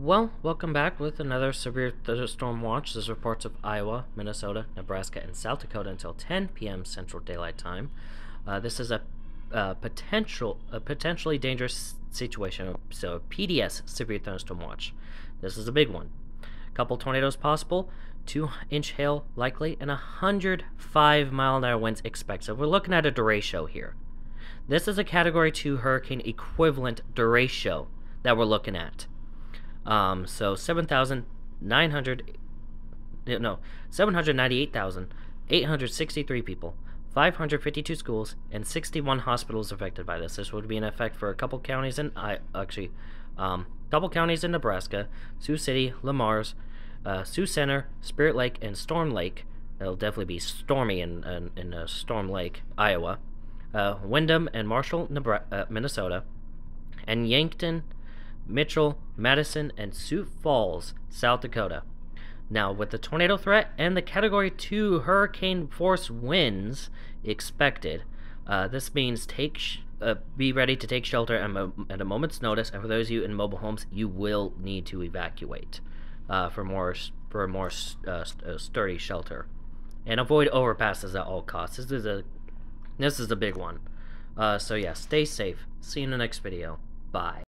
Well, welcome back with another severe thunderstorm watch. This reports of Iowa, Minnesota, Nebraska, and South Dakota until 10 p.m. Central Daylight Time. Uh, this is a uh, potential, a potentially dangerous situation. So, PDS severe thunderstorm watch. This is a big one. A Couple tornadoes possible, two-inch hail likely, and 105 mile an hour winds expected. We're looking at a derecho here. This is a Category 2 hurricane equivalent derecho that we're looking at. Um, so 7,900, no, 798,863 people, 552 schools, and 61 hospitals affected by this. This would be in effect for a couple counties in, I actually, um, couple counties in Nebraska, Sioux City, Le Mars, uh, Sioux Center, Spirit Lake, and Storm Lake. It'll definitely be stormy in, in, in uh, Storm Lake, Iowa. Uh, Windom and Marshall, Nebraska, uh, Minnesota. And Yankton, Mitchell, Madison, and Sioux Falls, South Dakota. Now, with the tornado threat and the Category 2 hurricane force winds expected, uh, this means take uh, be ready to take shelter at, mo- at, a moment's notice. And for those of you in mobile homes, you will need to evacuate uh, for more for a more uh, uh, sturdy shelter, and avoid overpasses at all costs. This is a this is a big one. Uh, so yeah, stay safe. See you in the next video. Bye.